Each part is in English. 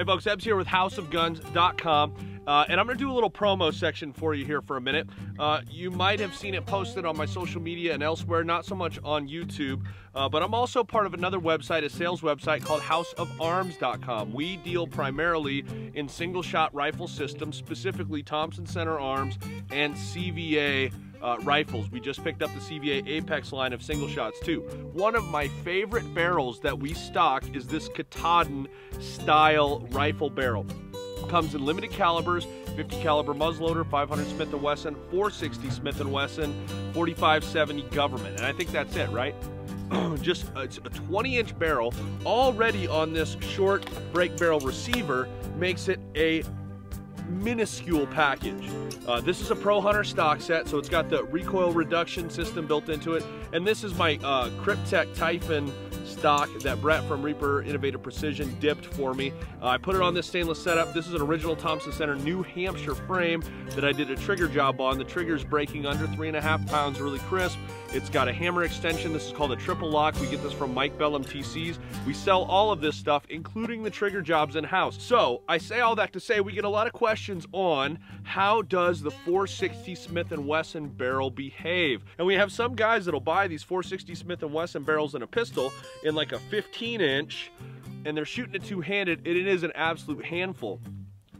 Hey folks, Ebbs here with hausofguns.com. Uh, and I'm going to do a little promo section for you here for a minute. Uh, you might have seen it posted on my social media and elsewhere, not so much on YouTube. Uh, but I'm also part of another website, a sales website called houseofarms.com. We deal primarily in single shot rifle systems, specifically Thompson Center Arms and CVA uh, rifles. We just picked up the CVA Apex line of single shots too. One of my favorite barrels that we stock is this Katahdin style rifle barrel. Comes in limited calibers, 50 caliber muzzleloader, 500 Smith & Wesson, 460 Smith & Wesson, 4570 government. And I think that's it, right? just it's a 20 inch barrel already on this short break barrel receiver makes it a minuscule package. Uh, this is a Pro Hunter stock set, so it's got the recoil reduction system built into it. And this is my uh, Kryptek Typhon stock that Brett from Reaper Innovative Precision dipped for me. Uh, I put it on this stainless setup. This is an original Thompson Center New Hampshire frame that I did a trigger job on. The trigger's breaking under three and a half pounds, really crisp. It's got a hammer extension. This is called a triple lock. We get this from Mike Bellm TCs. We sell all of this stuff, including the trigger jobs in-house. So I say all that to say we get a lot of questions on how does the 460 Smith & Wesson barrel behave? And we have some guys that'll buy these 460 Smith & Wesson barrels in a pistol in like a 15 inch and they're shooting it two-handed and it is an absolute handful.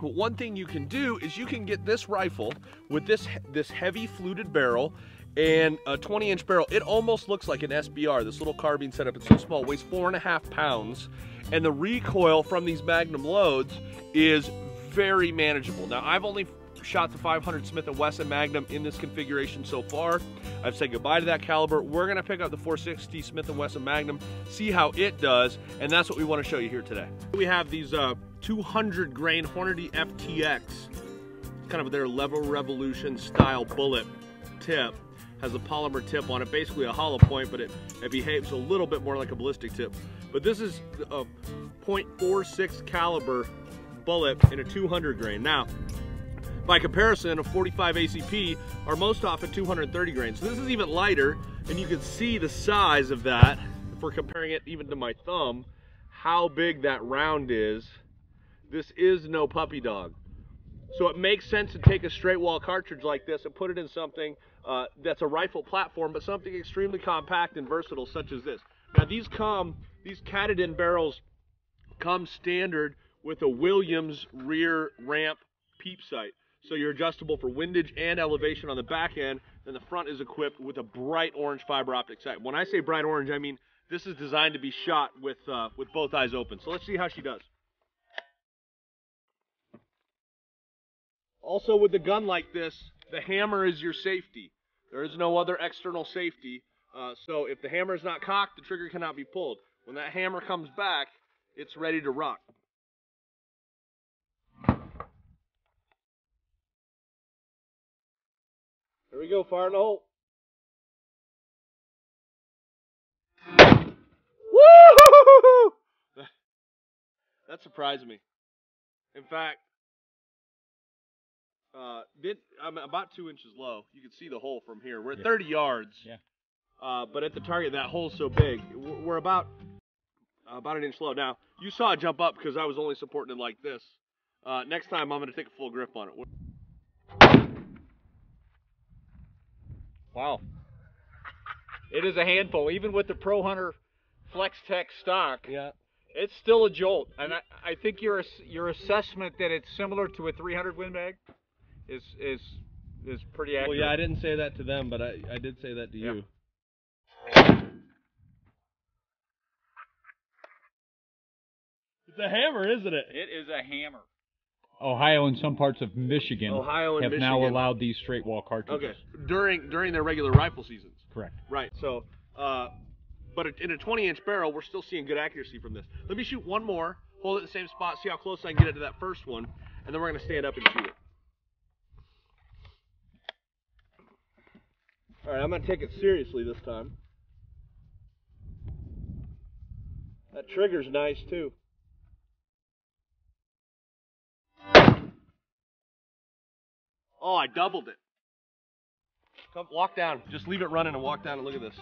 But one thing you can do is you can get this rifle with this, this heavy fluted barrel and a 20 inch barrel. It almost looks like an SBR, this little carbine setup. It's so small, weighs four and a half pounds. And the recoil from these Magnum loads is very manageable. Now, I've only shot the 500 Smith & Wesson Magnum in this configuration so far. I've said goodbye to that caliber. We're gonna pick up the 460 Smith & Wesson Magnum, see how it does, and that's what we wanna show you here today. We have these uh, 200 grain Hornady FTX, kind of their LEVERevolution style bullet tip has a polymer tip on it, basically a hollow point, but it, it behaves a little bit more like a ballistic tip. But this is a .46 caliber bullet in a 200 grain. Now, by comparison, a 45 ACP are most often 230 grains. So this is even lighter, and you can see the size of that, if we're comparing it even to my thumb, how big that round is. This is no puppy dog. So it makes sense to take a straight wall cartridge like this and put it in something uh, that's a rifle platform, but something extremely compact and versatile such as this. Now these come, these Katahdin barrels come standard with a Williams rear ramp peep sight. So you're adjustable for windage and elevation on the back end, and the front is equipped with a bright orange fiber optic sight. When I say bright orange, I mean this is designed to be shot with, uh, with both eyes open. So let's see how she does. Also with a gun like this, the hammer is your safety. There is no other external safety. Uh, so if the hammer is not cocked, the trigger cannot be pulled. When that hammer comes back, it's ready to rock. There we go, fire in the hole. Woo! That surprised me. In fact, uh, did I'm about two inches low. You can see the hole from here. We're at Yeah. 30 yards. Yeah. Uh, but at the target, that hole's so big. We're about about an inch low. Now you saw it jump up because I was only supporting it like this. Uh, next time I'm going to take a full grip on it. Wow. It is a handful, even with the Pro Hunter Flex Tech stock. Yeah. It's still a jolt, and I, I think your your assessment that it's similar to a 300 Win Mag is is is pretty accurate. Well, yeah, I didn't say that to them, but I, I did say that to Yeah. you. It's a hammer, isn't it? It is a hammer. Ohio and some parts of Michigan Ohio and have now allowed these straight wall cartridges. Okay. During during their regular rifle seasons. Correct. Right. So, uh, but in a 20 inch barrel, we're still seeing good accuracy from this. Let me shoot one more, hold it in the same spot, see how close I can get it to that first one, and then we're going to stand up and shoot it. All right, I'm going to take it seriously this time. That trigger's nice too. Oh, I doubled it. Come, walk down. Just leave it running and walk down and look at this.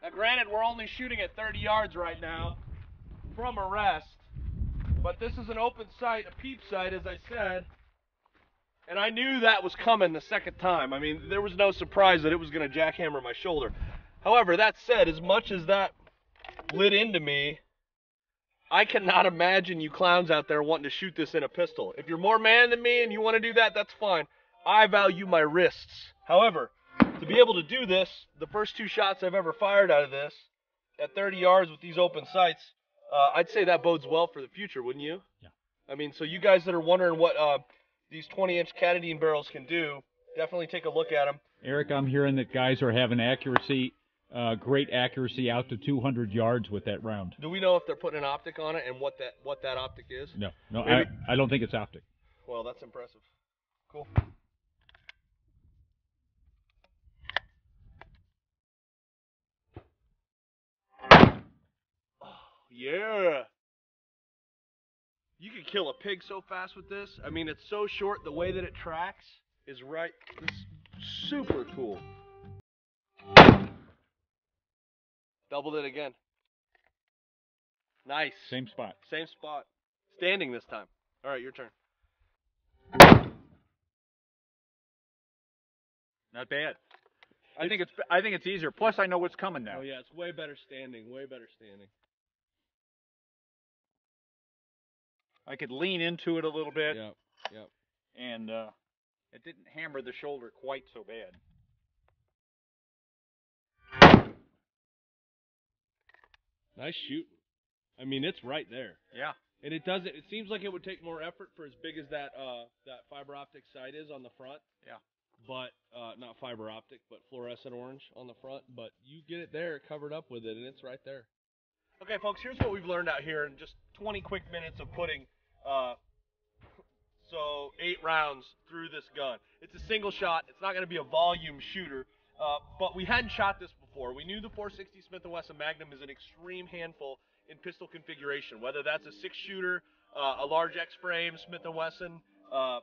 Now, granted, we're only shooting at 30 yards right now from a rest, But this is an open sight, a peep sight, as I said. And I knew that was coming the second time. I mean, there was no surprise that it was going to jackhammer my shoulder. However, that said, as much as that lit into me, I cannot imagine you clowns out there wanting to shoot this in a pistol. If you're more man than me and you want to do that, that's fine. I value my wrists. However, to be able to do this, the first two shots I've ever fired out of this, at 30 yards with these open sights, uh, I'd say that bodes well for the future, wouldn't you? Yeah. I mean, so you guys that are wondering what uh, these 20-inch Katahdin barrels can do, definitely take a look at them. Eric, I'm hearing that guys are having accuracy, uh, great accuracy out to 200 yards with that round. Do we know if they're putting an optic on it and what that what that optic is? No, no, I, I don't think it's optic. Well, that's impressive. Cool. Oh, yeah. Could kill a pig so fast with this. I mean, it's so short. The way that it tracks is right. It's super cool. Doubled it again. Nice. Same spot. Same spot. Standing this time. All right, your turn. Not bad. I think it's I think it's easier. Plus, I know what's coming now. Oh yeah, it's way better standing. Way better standing. I could lean into it a little bit, Yep. Yep. and uh, it didn't hammer the shoulder quite so bad. Nice shooting. I mean, it's right there, Yeah. and it doesn't. It seems like it would take more effort for as big as that uh that fiber optic sight is on the front. Yeah. But uh, not fiber optic, but fluorescent orange on the front. But you get it there, covered up with it, and it's right there. Okay, folks. Here's what we've learned out here in just 20 quick minutes of putting uh, so eight rounds through this gun. It's a single shot. It's not going to be a volume shooter, uh, but we hadn't shot this before. We knew the 460 Smith & Wesson Magnum is an extreme handful in pistol configuration, whether that's a six shooter, uh, a large X frame Smith & Wesson. Uh,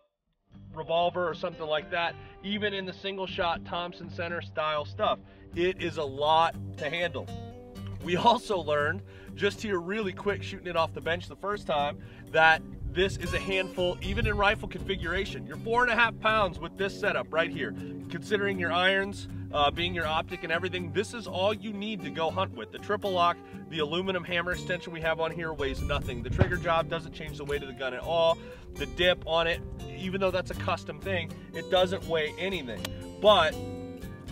revolver or something like that even in the single shot thompson center style stuff it is a lot to handle we also learned just here really quick shooting it off the bench the first time that this is a handful even in rifle configuration. You're four and a half pounds with this setup right here. Considering your irons uh, being your optic and everything this is all you need to go hunt with. The triple lock the aluminum hammer extension we have on here weighs nothing. The trigger job doesn't change the weight of the gun at all. The dip on it even though that's a custom thing it doesn't weigh anything. But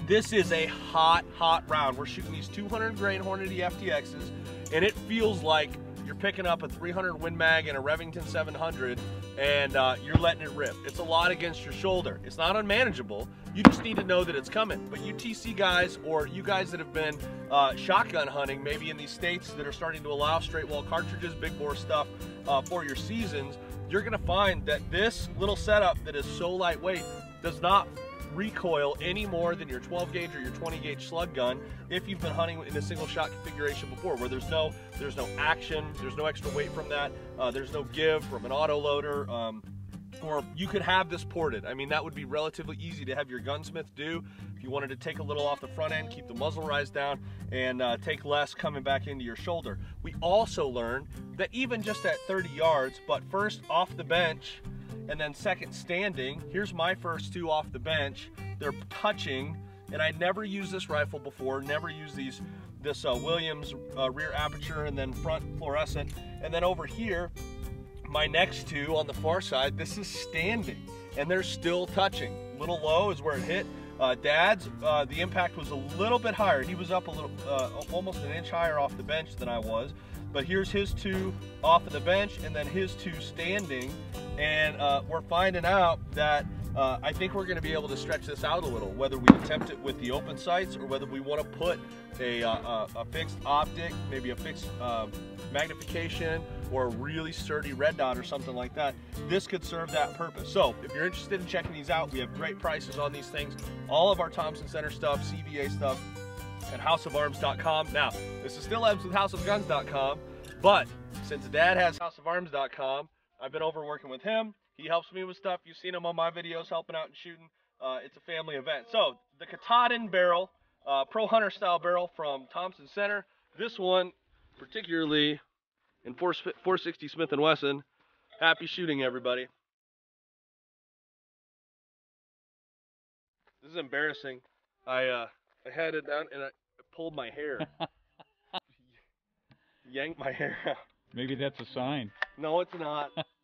this is a hot, hot round. We're shooting these 200 grain Hornady FTXs, and it feels like you're picking up a 300 Win Mag and a Remington 700, and uh, you're letting it rip. It's a lot against your shoulder. It's not unmanageable. You just need to know that it's coming. But you TC guys, or you guys that have been uh, shotgun hunting, maybe in these states that are starting to allow straight wall cartridges, big bore stuff uh, for your seasons, you're gonna find that this little setup that is so lightweight does not recoil any more than your 12 gauge or your 20 gauge slug gun if you've been hunting in a single shot configuration before where there's no there's no action there's no extra weight from that uh, there's no give from an auto loader um, or you could have this ported. I mean that would be relatively easy to have your gunsmith do. If you wanted to take a little off the front end keep the muzzle rise down and uh, take less coming back into your shoulder. We also learned that even just at 30 yards but first off the bench and then second standing. Here's my first two off the bench. They're touching, and I'd never used this rifle before. Never used these this uh, Williams uh, rear aperture and then front fluorescent. And then over here, my next two on the far side, this is standing, and they're still touching. Little low is where it hit. Uh, Dad's, uh, the impact was a little bit higher. He was up a little, uh, almost an inch higher off the bench than I was. But here's his two off of the bench and then his two standing. And uh, we're finding out that uh, I think we're going to be able to stretch this out a little, whether we attempt it with the open sights or whether we want to put a, uh, a, fixed optic, maybe a fixed um, magnification or a really sturdy red dot or something like that. This could serve that purpose. So if you're interested in checking these out, we have great prices on these things. All of our Thompson Center stuff, CVA stuff, at houseofarms.com. Now, this is still Ebbs with hausofguns.com, but since Dad has houseofarms.com, I've been over working with him. He helps me with stuff. You've seen him on my videos helping out and shooting. Uh, it's a family event. So the Katahdin barrel, uh, Pro Hunter style barrel from Thompson Center. This one, particularly in 460 Smith & Wesson. Happy shooting, everybody. This is embarrassing. I, uh, I had it down and I pulled my hair. Yanked my hair out. Maybe that's a sign. No, it's not.